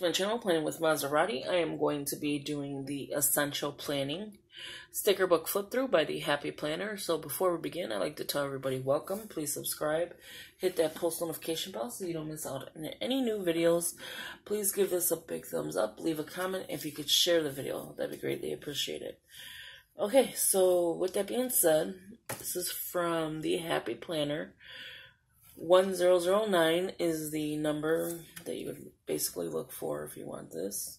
my channel, Planning with Monserrate. I am going to be doing the Essential Planning sticker book flip through by the Happy Planner. So before we begin, I'd like to tell everybody welcome. Please subscribe, hit that post notification bell so you don't miss out on any new videos. Please give this a big thumbs up, leave a comment. If you could share the video, that'd be greatly appreciated. Okay, so with that being said, this is from the Happy Planner. 1009 is the number that you would basically look for if you want this.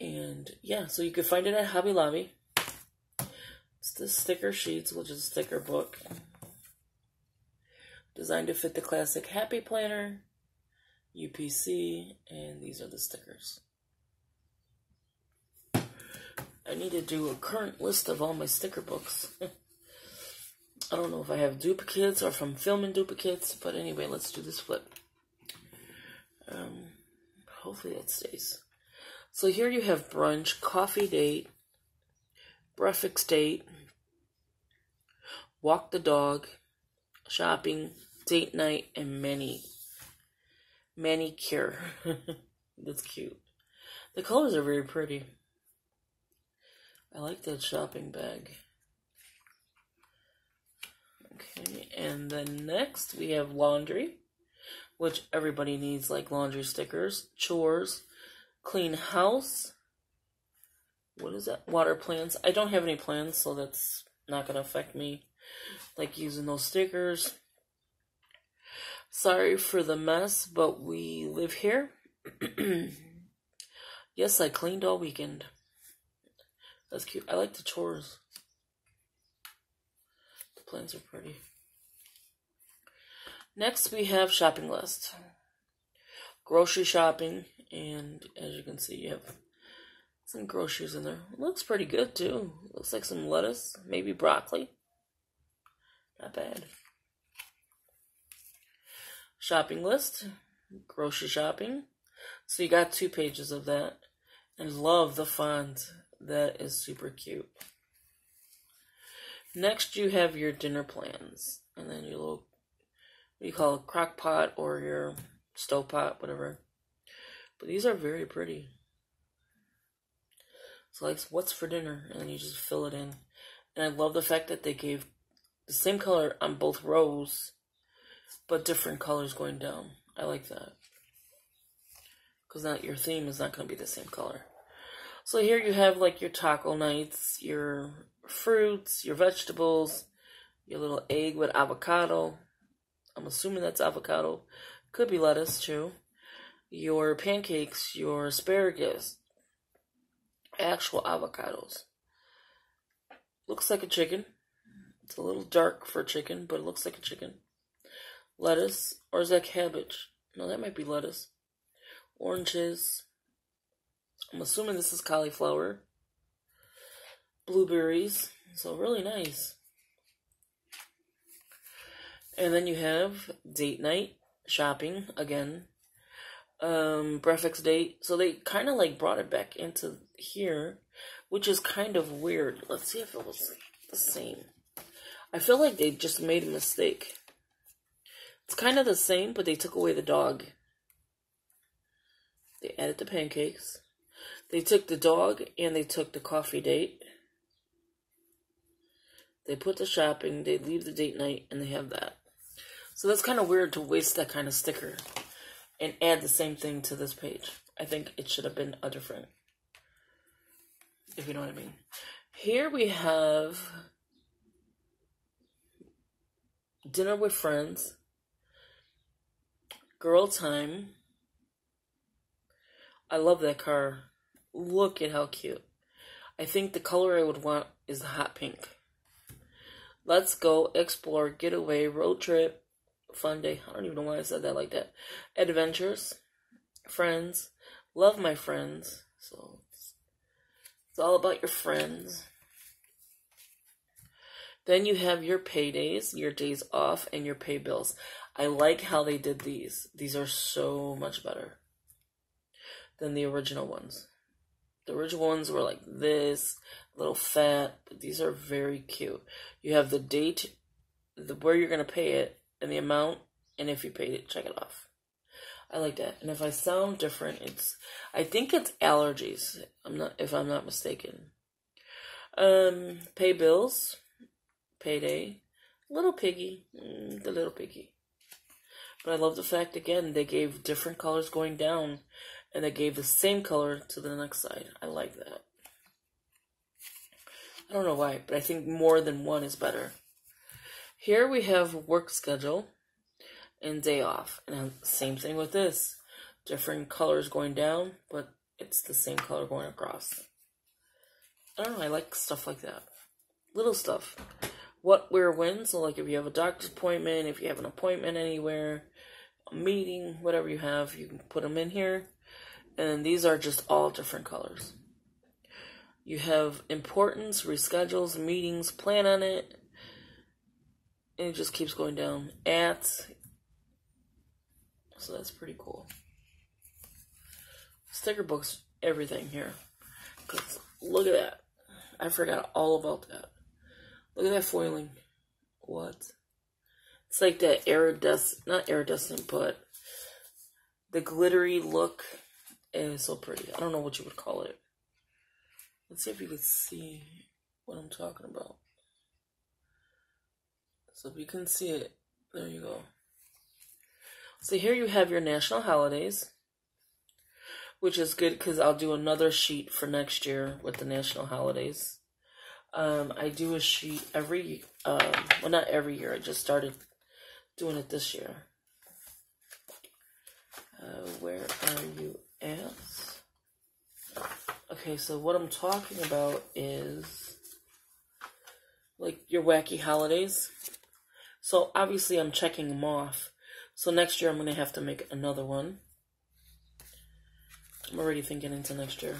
And yeah, so you can find it at Hobby Lobby. It's the sticker sheets, which is a sticker book. Designed to fit the classic Happy Planner, UPC, and these are the stickers. I need to do a current list of all my sticker books. I don't know if I have duplicates or if I'm filming duplicates, but anyway, let's do this flip. Um, hopefully that stays. So here you have brunch, coffee date, breakfast date, walk the dog, shopping, date night, and many manicure. That's cute. The colors are very pretty. I like that shopping bag. Okay, and then next we have laundry, which everybody needs like laundry stickers, chores, clean house. What is that? Water plants. I don't have any plans, so that's not going to affect me like using those stickers. Sorry for the mess, but we live here. yes, I cleaned all weekend. That's cute. I like the chores The plants are pretty. Next, we have shopping list. Grocery shopping, and as you can see, you have some groceries in there. Looks pretty good too. Looks like some lettuce, maybe broccoli. Not bad. Shopping list, grocery shopping. So you got two pages of that. And love the font. That is super cute. Next, you have your dinner plans, and then your little, what you call a crock pot or your stove pot, whatever. But these are very pretty. So, like, what's for dinner? And you just fill it in. And I love the fact that they gave the same color on both rows, but different colors going down. I like that. Because not your theme is not going to be the same color. So here you have like your taco nights, your fruits, your vegetables, your little egg with avocado. I'm assuming that's avocado. Could be lettuce too. Your pancakes, your asparagus, actual avocados. Looks like a chicken. It's a little dark for chicken, but it looks like a chicken. Lettuce, or is that cabbage? No, that might be lettuce. Oranges. I'm assuming this is cauliflower blueberries. So really nice. And then you have date night shopping again. Um, breakfast date. So they kind of like brought it back into here, which is kind of weird. Let's see if it was the same. I feel like they just made a mistake. It's kind of the same, but they took away the dog. They added the pancakes. They took the dog and they took the coffee date. They put the shopping, they leave the date night, and they have that. So that's kind of weird to waste that kind of sticker and add the same thing to this page. I think it should have been a different, if you know what I mean. Here we have dinner with friends, girl time. I love that car. Look at how cute. I think the color I would want is the hot pink. Let's go explore, getaway, road trip, fun day. I don't even know why I said that like that. Adventures, friends, love my friends. So it's, it's all about your friends. Then you have your paydays, your days off, and your pay bills. I like how they did these. These are so much better than the original ones. The original ones were like this, little fat, but these are very cute. You have the date, the where you're gonna pay it, and the amount, and if you paid it, check it off. I like that. And if I sound different, it's I think it's allergies. I'm not if I'm not mistaken. Um, pay bills, payday, little piggy, mm, the little piggy. But I love the fact again they gave different colors going down, and they gave the same color to the next side. I like that. I don't know why, but I think more than one is better. Here we have work schedule and day off. And same thing with this. Different colors going down, but it's the same color going across. I don't know, I like stuff like that. Little stuff. What, where, when. So, like, if you have a doctor's appointment, if you have an appointment anywhere, a meeting, whatever you have, you can put them in here. And these are just all different colors. You have importance, reschedules, meetings, plan on it. It just keeps going down. At, so that's pretty cool. Sticker books, everything here. Cause look at that. I forgot all about that. Look at that foiling. What? It's like that iridescent, not iridescent, but the glittery look is so pretty. I don't know what you would call it. Let's see if you can see what I'm talking about. So if you can see it, there you go. So here you have your national holidays, which is good because I'll do another sheet for next year with the national holidays. Um, I do a sheet every, um, well, not every year. I just started doing it this year. Uh, where are you at? Okay, so what I'm talking about is like your wacky holidays. So obviously I'm checking them off so next year I'm going to have to make another one. I'm already thinking into next year.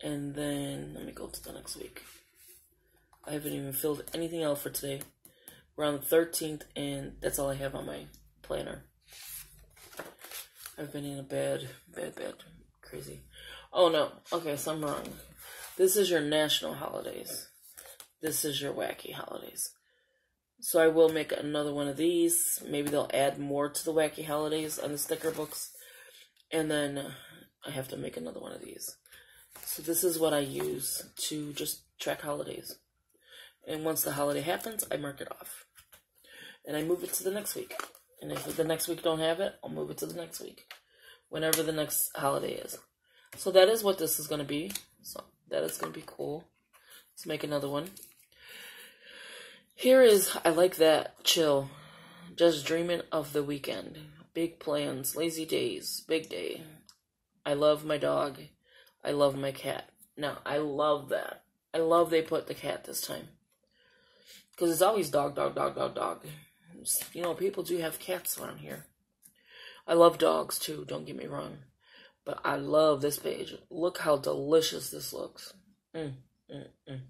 And then, let me go to the next week. I haven't even filled anything out for today. We're on the 13th, and that's all I have on my planner. I've been in a bad, bad, bad, crazy. Oh no, okay, so I'm wrong. This is your national holidays. This is your wacky holidays. So I will make another one of these. Maybe they'll add more to the Wacky Holidays on the sticker books. And then I have to make another one of these. So this is what I use to just track holidays. And once the holiday happens, I mark it off. And I move it to the next week. And if the next week don't have it, I'll move it to the next week. Whenever the next holiday is. So that is what this is going to be. So that is going to be cool. Let's make another one. Here is, I like that, chill. Just dreaming of the weekend. Big plans, lazy days, big day. I love my dog. I love my cat. Now, I love that. I love they put the cat this time. Because it's always dog, dog, dog, dog, dog. You know, people do have cats around here. I love dogs too, don't get me wrong. But I love this page. Look how delicious this looks. Mm, mm, mm. It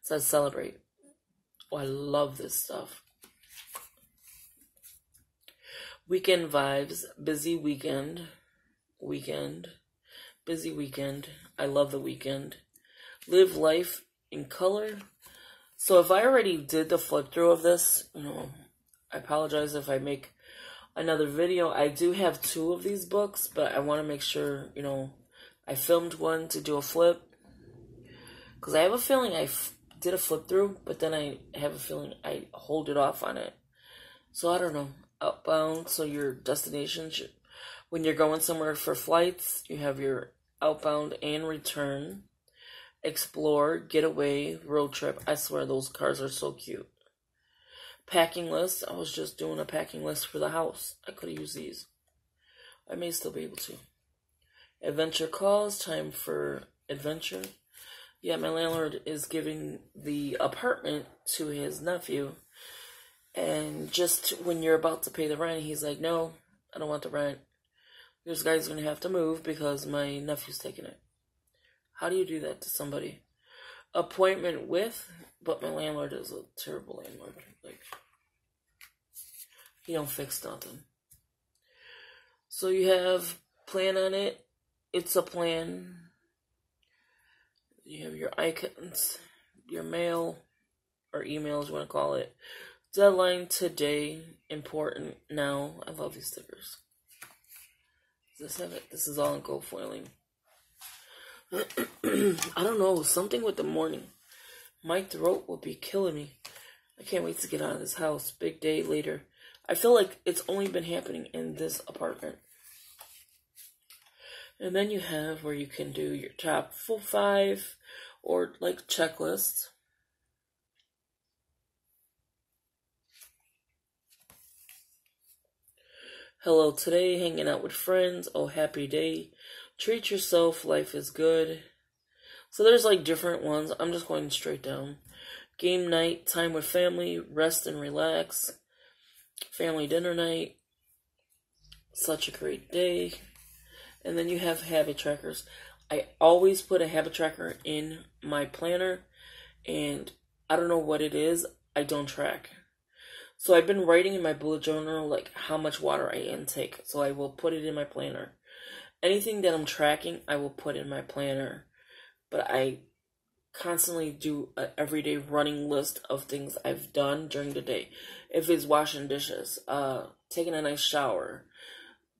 says celebrate. Oh, I love this stuff. Weekend vibes, busy weekend, weekend, busy weekend. I love the weekend. Live life in color. So if I already did the flip through of this, you know, I apologize if I make another video. I do have two of these books, but I want to make sure, you know, I filmed one to do a flip. Because I have a feeling I did a flip through, but then I have a feeling I hold it off on it. So I don't know. Outbound, so your destination, should, when you're going somewhere for flights, you have your outbound and return. Explore, getaway, road trip. I swear those cars are so cute. Packing list. I was just doing a packing list for the house. I could have used these. I may still be able to. Adventure calls. Time for adventure. Yeah, my landlord is giving the apartment to his nephew. And just when you're about to pay the rent, he's like, no, I don't want the rent. This guy's going to have to move because my nephew's taking it. How do you do that to somebody? Appointment with, but my landlord is a terrible landlord. Like, he don't fix nothing. So you have plan on it. It's a plan you have your icons, your mail or emails, you want to call it. Deadline today, important now. I love these stickers. This have it. This is all in gold foiling. I don't know, something with the morning. My throat will be killing me. I can't wait to get out of this house. Big day later. I feel like it's only been happening in this apartment. And then you have where you can do your top full five or like checklists. Hello today, hanging out with friends. Oh, happy day. Treat yourself, life is good. So there's like different ones. I'm just going straight down. Game night, time with family, rest and relax. Family dinner night. Such a great day. And then you have habit trackers. I always put a habit tracker in my planner, and I don't know what it is. I don't track. So I've been writing in my bullet journal like how much water I intake. So I will put it in my planner. Anything that I'm tracking, I will put in my planner. But I constantly do an everyday running list of things I've done during the day. If it's washing dishes, uh, taking a nice shower,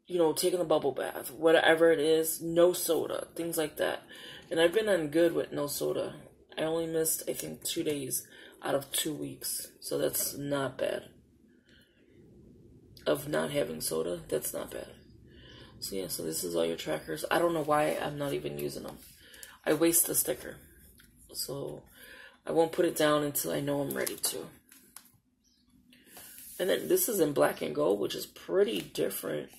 you know, taking a bubble bath, whatever it is, no soda, things like that. And I've been on good with no soda. I only missed, I think, two days out of two weeks. So that's not bad. Of not having soda, that's not bad. So yeah, so this is all your trackers. I don't know why I'm not even using them. I waste the sticker. So I won't put it down until I know I'm ready to. And then this is in black and gold, which is pretty different.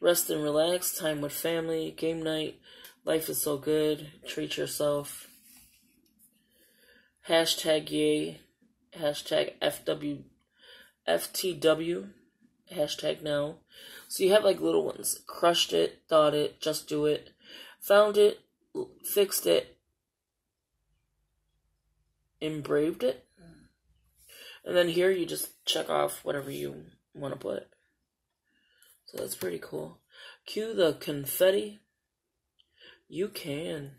Rest and relax, time with family, game night, life is so good, treat yourself. Hashtag yay, hashtag FW, FTW, hashtag now. So you have like little ones. Crushed it, thought it, just do it, found it, fixed it, engraved it. And then here you just check off whatever you want to put. So that's pretty cool. Cue the confetti. You can.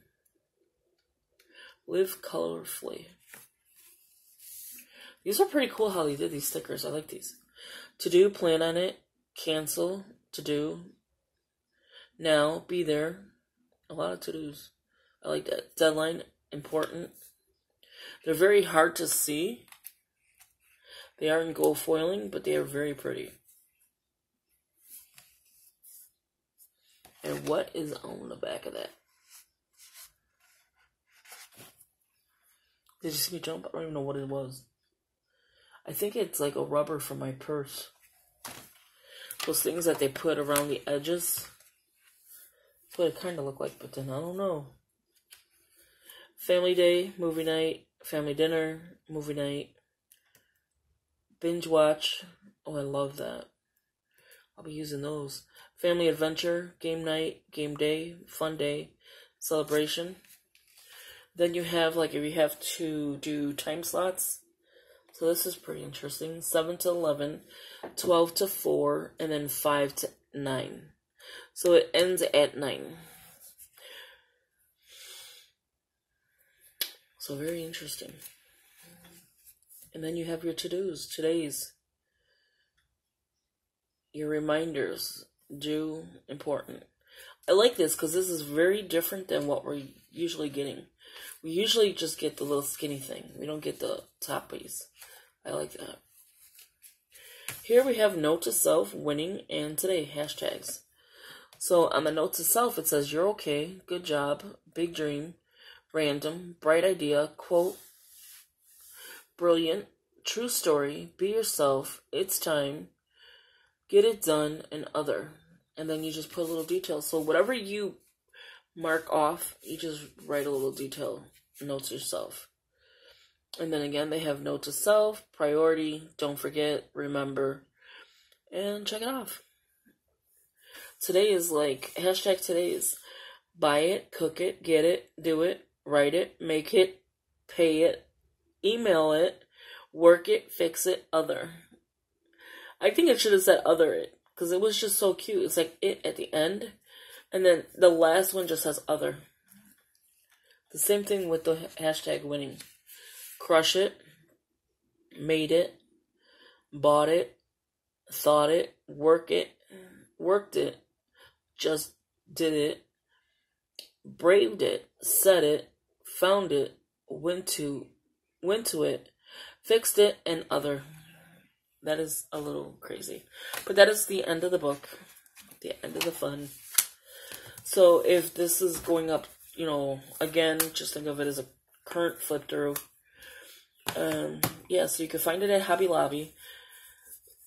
Live colorfully. These are pretty cool how they did these stickers. I like these. To do, plan on it. Cancel, to do. Now, be there. A lot of to dos. I like that. Deadline, important. They're very hard to see. They are in gold foiling, but they are very pretty. And what is on the back of that? Did you see me jump? I don't even know what it was. I think it's like a rubber for my purse. Those things that they put around the edges. That's what it kind of looked like, but then I don't know. Family day, movie night, family dinner, movie night, binge watch. Oh, I love that. I'll be using those. Family adventure, game night, game day, fun day, celebration. Then you have, like, if you have to do time slots. So this is pretty interesting. 7 to 11, 12 to 4, and then 5 to 9. So it ends at 9. So very interesting. And then you have your to-dos, today's. Your reminders, do important. I like this because this is very different than what we're usually getting. We usually just get the little skinny thing. We don't get the top piece. I like that. Here we have note to self, winning, and today hashtags. So on the note to self, it says, You're okay, good job, big dream, random, bright idea, quote, brilliant, true story, be yourself, it's time, get it done, and other. And then you just put a little detail. So whatever you mark off, you just write a little detail, note to yourself. And then again, they have note to self, priority, don't forget, remember, and check it off. Today is like, hashtag today is buy it, cook it, get it, do it, write it, make it, pay it, email it, work it, fix it, other. I think it should have said other it because it was just so cute. It's like it at the end, and then the last one just says other. The same thing with the hashtag winning. Crush it, made it, bought it, thought it, work it, worked it, just did it, braved it, said it, found it, went to went to it, fixed it, and other. That is a little crazy. But that is the end of the book. The end of the fun. So if this is going up, you know, again, just think of it as a current flip through. Um, yeah, so you can find it at Hobby Lobby.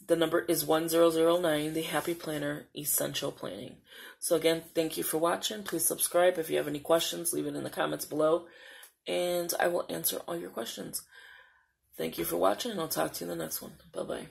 The number is 1009, the Happy Planner Essential Planning. So again, thank you for watching. Please subscribe. If you have any questions, leave it in the comments below. And I will answer all your questions. Thank you for watching, and I'll talk to you in the next one. Bye-bye.